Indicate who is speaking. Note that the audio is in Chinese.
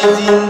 Speaker 1: 金